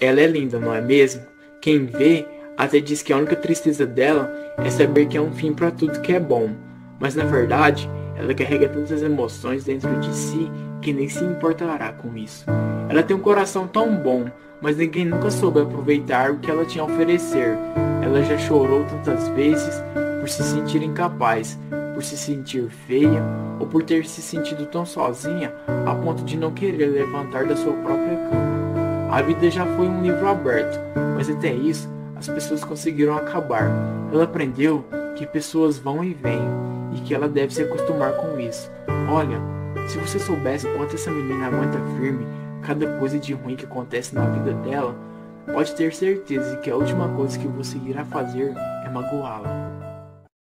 Ela é linda, não é mesmo? Quem vê até diz que a única tristeza dela é saber que é um fim para tudo que é bom. Mas na verdade, ela carrega tantas emoções dentro de si que nem se importará com isso. Ela tem um coração tão bom, mas ninguém nunca soube aproveitar o que ela tinha a oferecer. Ela já chorou tantas vezes por se sentir incapaz, por se sentir feia ou por ter se sentido tão sozinha a ponto de não querer levantar da sua própria cama. A vida já foi um livro aberto, mas até isso as pessoas conseguiram acabar. Ela aprendeu que pessoas vão e vêm e que ela deve se acostumar com isso. Olha, se você soubesse quanto essa menina aguenta firme cada coisa de ruim que acontece na vida dela, pode ter certeza que a última coisa que você irá fazer é magoá-la.